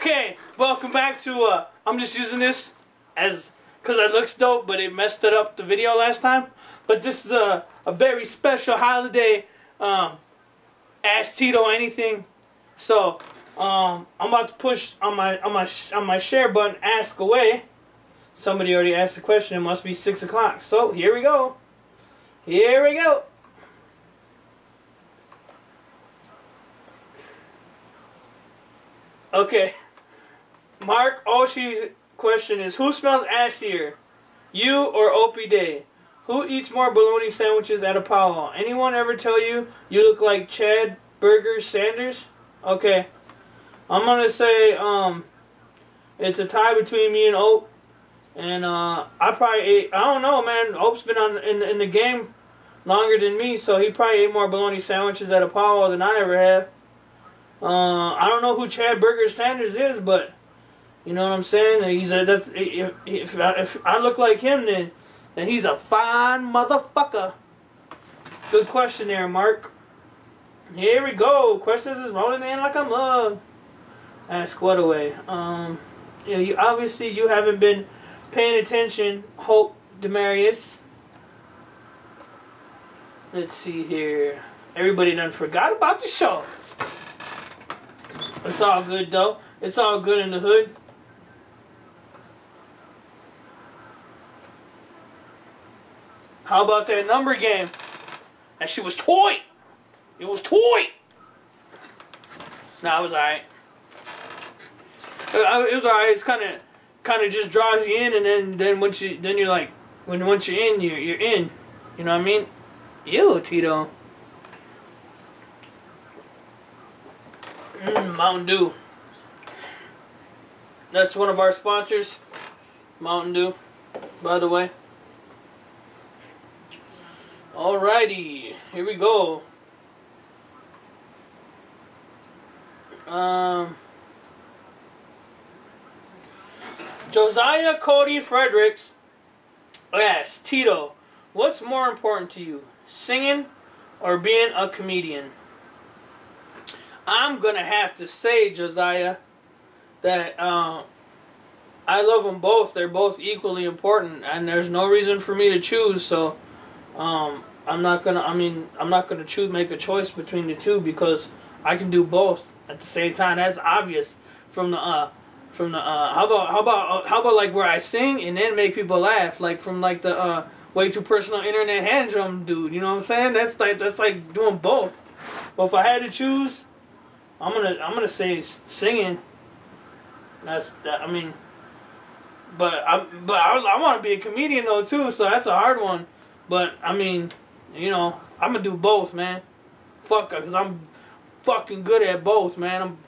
Okay, welcome back to, uh, I'm just using this as, because it looks dope, but it messed it up the video last time. But this is a, a very special holiday, um, Ask Tito Anything. So, um, I'm about to push on my, on my, on my share button, ask away. Somebody already asked a question, it must be 6 o'clock. So, here we go. Here we go. Okay. Mark Oshi's question is Who smells assier? You or Opie Day? Who eats more bologna sandwiches at a powwow? Anyone ever tell you you look like Chad Burger Sanders? Okay. I'm gonna say um it's a tie between me and Ope. And uh I probably ate I don't know man, Ope's been on in in the game longer than me, so he probably ate more bologna sandwiches at a powwow than I ever have. Uh, I don't know who Chad Burger Sanders is, but you know what I'm saying. He's a that's if if I, if I look like him, then then he's a fine motherfucker. Good question there, Mark. Here we go. Questions is rolling in like a mug. Ask what away. Um, yeah, you obviously you haven't been paying attention. Hope Demarius. Let's see here. Everybody done forgot about the show. It's all good though. It's all good in the hood. How about that number game? That shit was toy. It was toy. Nah, it was alright. Uh, it was alright. It's kind of, kind of just draws you in, and then, then once you, then you're like, when once you're in, you're, you're in. You know what I mean? Ew, Tito. Mm, Mountain Dew. That's one of our sponsors. Mountain Dew, by the way. Alrighty, here we go. Um, Josiah Cody Fredericks asks Tito, what's more important to you, singing or being a comedian? I'm gonna have to say, Josiah, that uh, I love them both. They're both equally important, and there's no reason for me to choose. So, um, I'm not gonna. I mean, I'm not gonna choose make a choice between the two because I can do both at the same time. That's obvious from the uh, from the uh, how about how about uh, how about like where I sing and then make people laugh, like from like the uh, way too personal internet hand drum dude. You know what I'm saying? That's like that's like doing both. But if I had to choose, I'm gonna I'm gonna say singing. That's that, I mean, but I but I, I want to be a comedian though too, so that's a hard one. But I mean, you know, I'm gonna do both, man. Fuck, cause I'm fucking good at both, man. I'm.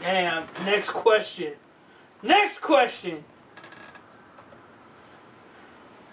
Damn. Next question. Next question.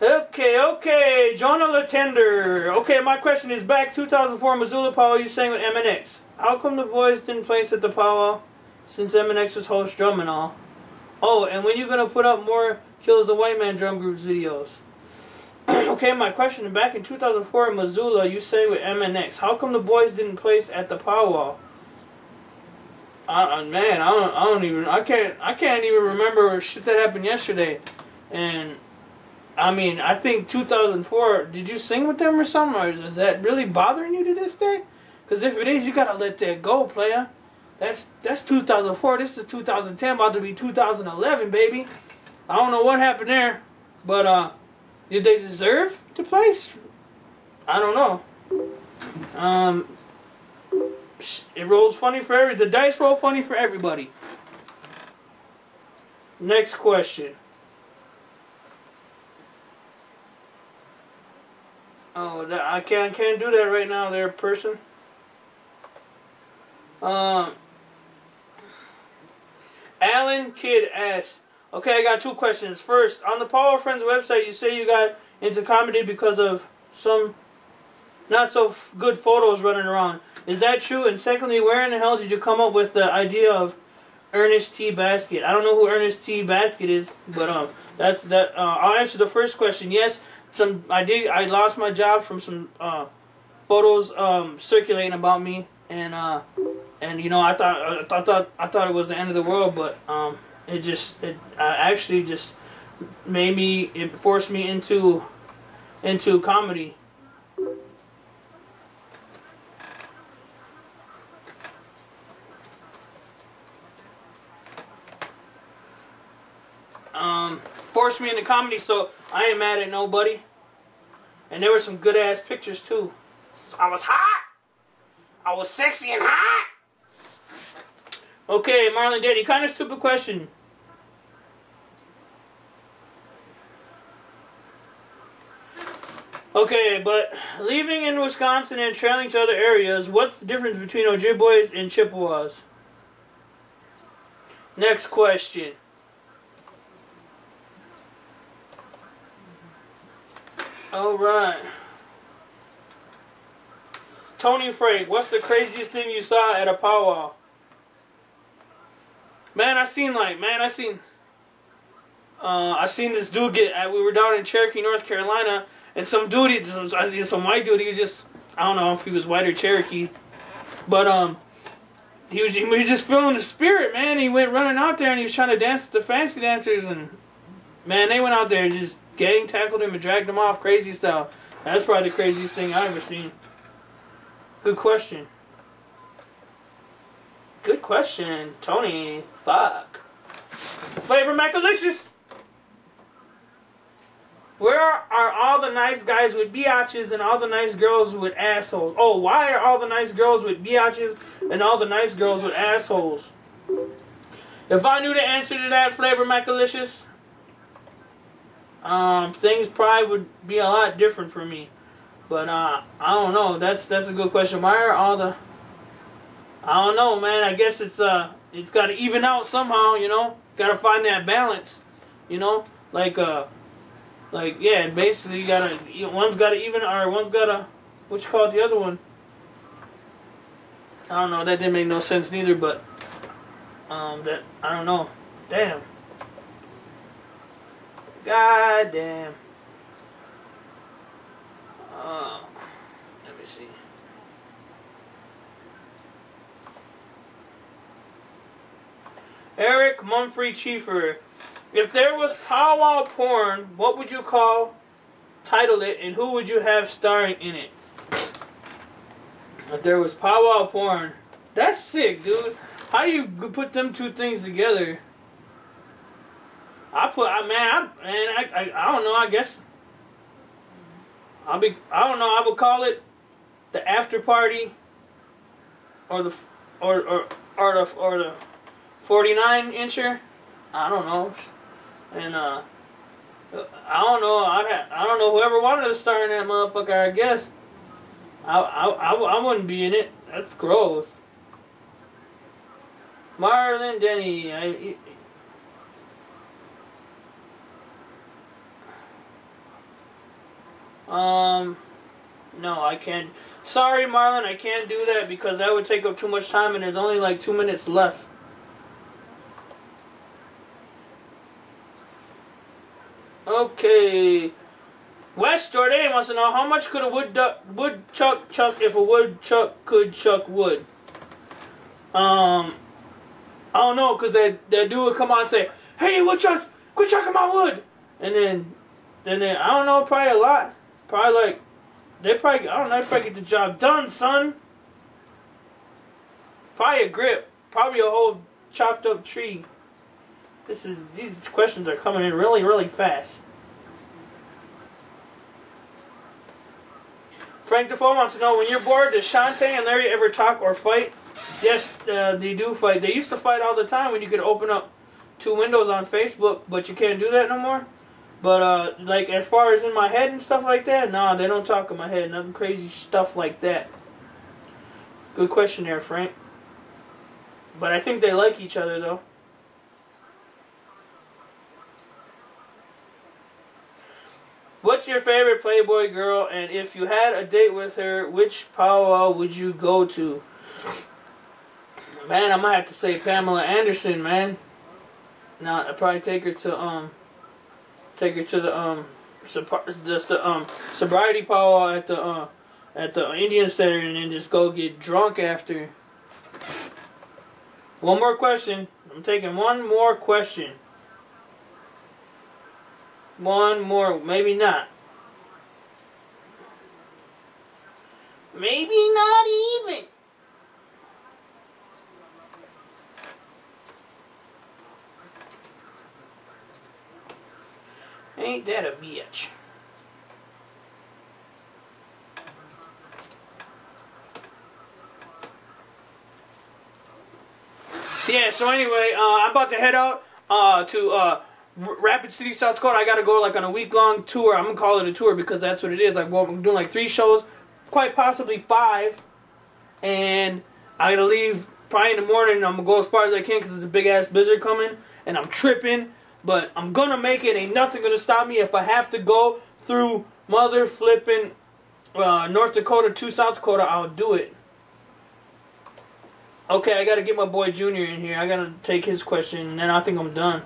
Okay, okay, Jonah Latender. Okay, my question is back 2004 Missoula Powwow you sang with MNX. How come the boys didn't place at the powwow since MNX was host drum and all? Oh, and when you gonna put up more Kills the White Man drum groups videos? Okay, my question back in 2004 in Missoula you sang with MNX. How come the boys didn't place at the powwow? Uh, man, I don't, I don't even, I can't, I can't even remember shit that happened yesterday, and I mean, I think 2004. Did you sing with them or something? Or is that really bothering you to this day? Because if it is, you gotta let that go, player. That's that's 2004. This is 2010, about to be 2011, baby. I don't know what happened there, but uh, did they deserve to place? I don't know. Um, it rolls funny for every. The dice roll funny for everybody. Next question. Oh, I can't can't do that right now, there, person. Um, Alan Kidd asks, okay, I got two questions. First, on the PowWow Friends website, you say you got into comedy because of some not so good photos running around. Is that true? And secondly, where in the hell did you come up with the idea of Ernest T. Basket? I don't know who Ernest T. Basket is, but um, that's that. Uh, I'll answer the first question. Yes, some I did. I lost my job from some uh, photos um, circulating about me, and uh, and you know I thought I thought, thought I thought it was the end of the world, but um, it just it uh, actually just made me it forced me into into comedy. Um, forced me into comedy, so I ain't mad at nobody. And there were some good ass pictures too. I was hot. I was sexy and hot. Okay, Marlon Daddy, kind of stupid question. Okay, but leaving in Wisconsin and trailing to other areas, what's the difference between Ojibways and Chippewas? Next question. All right. Tony Frank, what's the craziest thing you saw at a powwow? Man, I seen like, man, I seen, uh, I seen this dude get. We were down in Cherokee, North Carolina, and some dude, some, some white dude, he was just, I don't know if he was white or Cherokee, but um, he was, he was just feeling the spirit, man. He went running out there and he was trying to dance with the fancy dancers, and man, they went out there and just gang tackled him and dragged him off crazy style. That's probably the craziest thing I ever seen. Good question. Good question, Tony. Fuck. Flavor Macalicious. Where are all the nice guys with biatches and all the nice girls with assholes? Oh, why are all the nice girls with biatches and all the nice girls with assholes? If I knew the answer to that, Flavor Macalicious, um, things probably would be a lot different for me. But uh, I don't know. That's that's a good question. Why are all the I don't know, man. I guess it's uh it's got to even out somehow, you know. Got to find that balance, you know. Like uh, like yeah, basically you gotta one's got to even or one's got to what you call it the other one. I don't know. That didn't make no sense neither, but um, that I don't know. Damn. God damn. Uh, let me see. Eric Mumfrey Chiefer. If there was powwow porn, what would you call, title it, and who would you have starring in it? If there was powwow porn, that's sick, dude. How do you put them two things together? I put, I man, I, man, I, I, I don't know. I guess I'll be, I don't know. I would call it the after party, or the, or or or the or the 49 incher. I don't know. And, uh, I don't know. I, I don't know whoever wanted to star in that motherfucker, I guess. I, I, I, I wouldn't be in it. That's gross. Marlon Denny. I, um, no, I can't. Sorry, Marlon, I can't do that because that would take up too much time and there's only like two minutes left. Okay. West Jordan wants to know how much could a wood duck, woodchuck chuck if a woodchuck could chuck wood. Um, I don't know, cause that that dude would come on and say, "Hey, woodchucks, quit chucking my wood," and then, then then I don't know, probably a lot, probably like they probably I don't know, they probably get the job done, son. Probably a grip, probably a whole chopped up tree. This is these questions are coming in really, really fast. Frank Defoe wants to know when you're bored, does Shantae and Larry ever talk or fight? Yes, uh, they do fight. They used to fight all the time when you could open up two windows on Facebook, but you can't do that no more. But uh, like as far as in my head and stuff like that, nah, they don't talk in my head. Nothing crazy stuff like that. Good question there, Frank. But I think they like each other though. What's your favorite Playboy girl, and if you had a date with her, which powwow would you go to? Man, I might have to say Pamela Anderson, man. Now I'd probably take her to um, take her to the um, the um sobriety powwow at the uh, at the Indian Center, and then just go get drunk after. One more question. I'm taking one more question. One more, maybe not. Maybe not even. Ain't that a bitch? Yeah, so anyway, uh, I'm about to head out uh, to uh, Rapid City, South Dakota. I got to go like on a week long tour. I'm going to call it a tour because that's what it is. Like, well, I'm doing like three shows, quite possibly five. And I got to leave probably in the morning. I'm to go as far as I can because there's a big ass blizzard coming. And I'm tripping. But I'm to make it. Ain't nothing to stop me if I have to go through mother flipping uh, North Dakota to South Dakota. I'll do it. Okay, I gotta get my boy Junior in here. I gotta take his question, and then I think I'm done.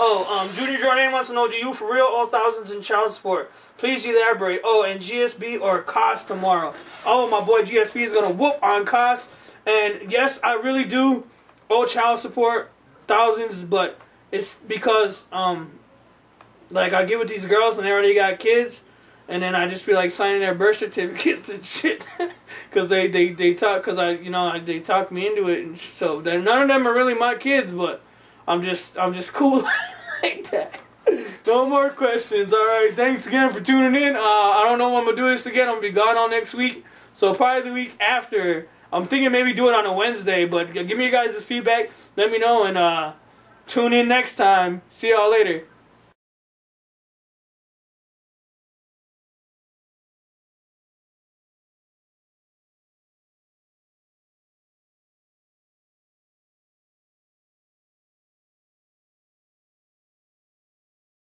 Oh, um, Junior Jordan wants to know, do you for real owe thousands in child support? Please elaborate. Oh, and GSP or cost tomorrow? Oh, my boy GSP is gonna whoop on cost. And yes, I really do owe child support thousands, but it's because um like I get with these girls and they already got kids, and then I just be like signing their birth certificates and shit, cause they they they talk, cause I you know they talk me into it, and so none of them are really my kids, but I'm just I'm just cool like that. No more questions. All right, thanks again for tuning in. Uh, I don't know when I'm gonna do this again. I'm gonna be gone all next week, so probably the week after. I'm thinking maybe do it on a Wednesday, but give me your guys' feedback. Let me know and uh, tune in next time. See y'all later.